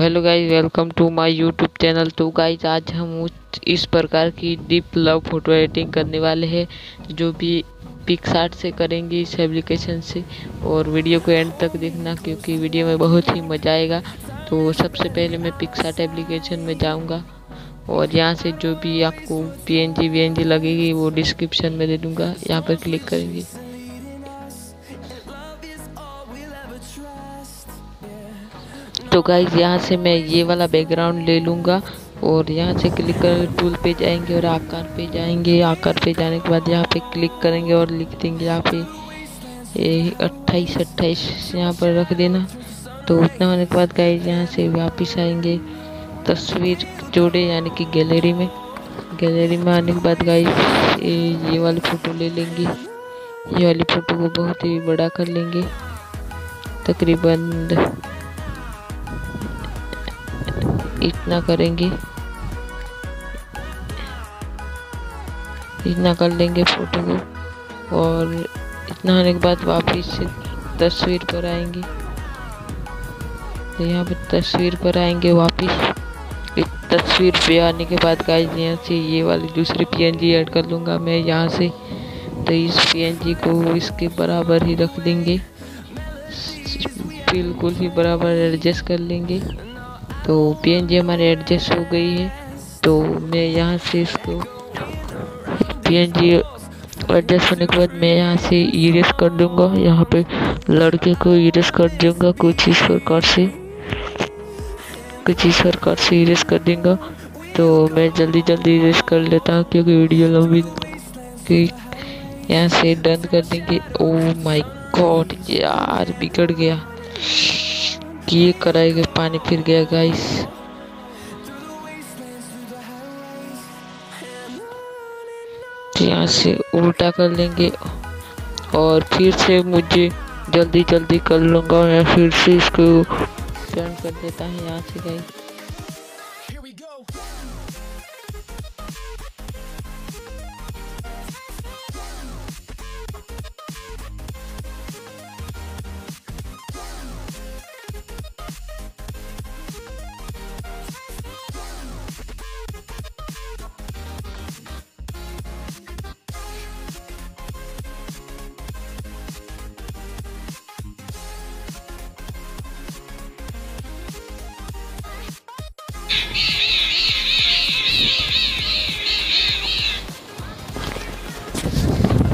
Hello guys, welcome to my YouTube channel. तो guys, आज हम इस प्रकार की डीप लव फ़ोटो एडिटिंग करने वाले हैं, जो भी पिक्सार्ट से करेंगे इस एप्लीकेशन से। और वीडियो को एंड तक देखना, क्योंकि वीडियो में बहुत ही मज़ा आएगा। तो सबसे पहले मैं पिकसार्ट एप्लीकेशन में जाऊँगा। और यहाँ से जो भी आपको पी एन जी लगेगी, वो डिस्क्रिप्शन में दे दूँगा। यहाँ पर क्लिक करेंगे। तो गाइज़ यहाँ से मैं ये वाला बैकग्राउंड ले लूँगा और यहाँ से क्लिक कर टूल पे जाएँगे और आकार पे जाएँगे। आकार पे जाने के बाद यहाँ पे क्लिक करेंगे और लिख देंगे यहाँ पे ये अट्ठाईस अट्ठाईस यहाँ पर रख देना। तो उतना होने के बाद गाइज़ यहाँ से वापस आएँगे तस्वीर जोड़े यानी कि गैलरी में। गैलरी में आने के बाद गाइज़ ये, ये वाली फ़ोटो ले लेंगे। ये वाली फ़ोटो को बहुत ही बड़ा कर लेंगे। तकरीबन इतना करेंगे। इतना कर लेंगे फ़ोटो को। और इतना होने के बाद वापस तस्वीर पर आएँगे। तो यहाँ पर तस्वीर पर आएँगे वापस। तस्वीर पे आने के बाद गाइस यहाँ से ये वाली दूसरी पीएनजी ऐड कर लूँगा मैं यहाँ से। तो इस पीएनजी को इसके बराबर ही रख देंगे। बिल्कुल ही बराबर एडजस्ट कर लेंगे। तो पीएनजी हमारे एडजस्ट हो गई है। तो मैं यहाँ से इसको पीएनजी एडजस्ट होने के बाद मैं यहाँ से इरेज कर दूँगा। यहाँ पे लड़के को इरेज कर दूँगा, कुछ इस प्रकार से, कुछ इस प्रकार से इरेज कर दूँगा। तो मैं जल्दी जल्दी इरेज कर लेता हूँ, क्योंकि वीडियो लंबी यहाँ से डन कर देंगे। ओ माय गॉड यार, बिगड़ गया। ये कराएगा पानी फिर गया गाइस यहाँ से उल्टा कर लेंगे और फिर से मुझे जल्दी जल्दी कर लूँगा, मैं फिर से इसको टर्न कर देता है यहाँ से गाइस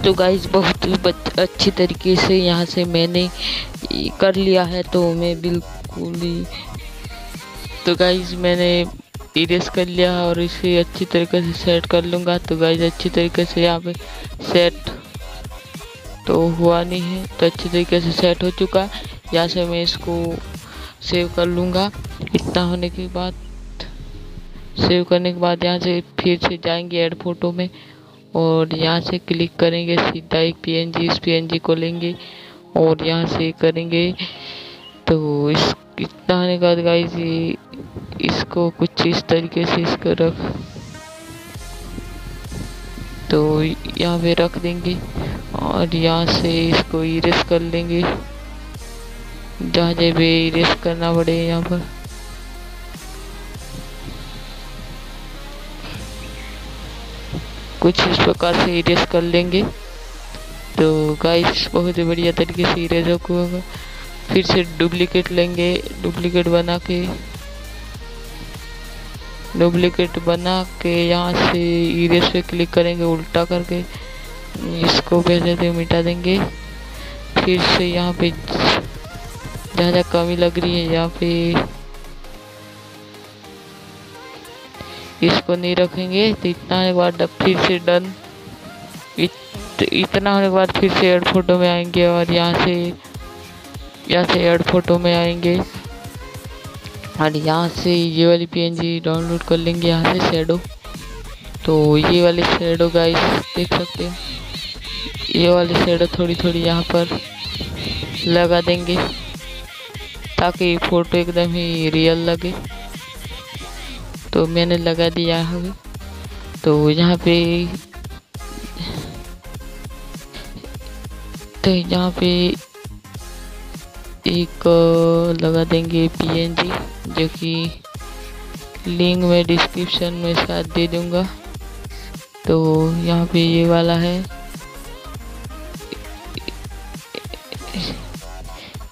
तो गाइस बहुत अच्छी तरीके से यहाँ से मैंने कर लिया है तो मैं बिल्कुल ही तो गाइस मैंने इरेज कर लिया और इसे अच्छी तरीके से सेट कर लूँगा। तो गाइस अच्छी तरीके से यहाँ पे सेट तो हुआ नहीं है तो अच्छी तरीके से सेट हो चुका है। यहाँ से मैं इसको सेव कर लूँगा। इतना होने के बाद सेव करने के बाद यहाँ से फिर से जाएँगे ऐड फ़ोटो में। और यहाँ से क्लिक करेंगे, सीधा एक पीएनजी इस पीएनजी को लेंगे और यहाँ से करेंगे। तो इस, इतना होने के गाइस इसको कुछ इस तरीके से इसको रख। तो यहाँ पे रख देंगे और यहाँ से इसको इरेस कर लेंगे। जहाँ जहाँ पे इरेज करना पड़े यहाँ पर। कुछ इस प्रकार से इरेज कर लेंगे। तो गाइस बहुत ही बढ़िया तरीके से इरेज होगा। फिर से डुप्लीकेट लेंगे। डुप्लीकेट बना के डुप्लीकेट बना के यहाँ से इरेज पे क्लिक करेंगे, उल्टा करके। इसको पहले से मिटा देंगे। फिर से यहाँ पे जहाँ जहाँ कमी लग रही है, यहाँ पे इसको नहीं रखेंगे तो इतना होने के बाद फिर से डन। इत, इतना होने के बाद फिर से एड फ़ोटो में आएँगे और यहाँ से यहाँ से एड फ़ोटो में आएँगे। और यहाँ से ये वाली पीएनजी डाउनलोड कर लेंगे यहाँ से शेडो तो ये वाली शेडो गाइस देख सकते हैं। ये वाली शेडो थोड़ी थोड़ी यहाँ पर लगा देंगे ताकि फ़ोटो एकदम ही रियल लगे। तो मैंने लगा दिया है। तो यहाँ पे तो यहाँ पे एक लगा देंगे पीएनजी जो कि लिंक में डिस्क्रिप्शन में साथ दे दूँगा। तो यहाँ पे ये वाला है।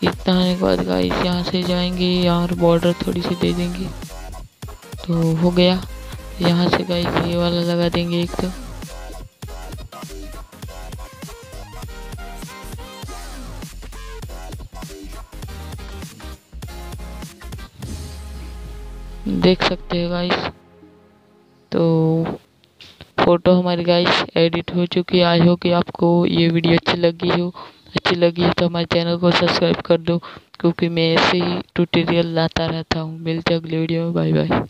इतना के बाद गाइस यहाँ से जाएँगे यहाँ बॉर्डर थोड़ी सी दे देंगे। तो हो गया। यहाँ से गाइस ये वाला लगा देंगे एक तो। देख सकते हो गाइस तो फ़ोटो हमारी गाइस एडिट हो चुकी है। आई हो कि आपको ये वीडियो अच्छी लगी हो। अच्छी लगी है तो हमारे चैनल को सब्सक्राइब कर दो। क्योंकि मैं ऐसे ही ट्यूटोरियल लाता रहता हूँ। मिलते अगले वीडियो में। Bye bye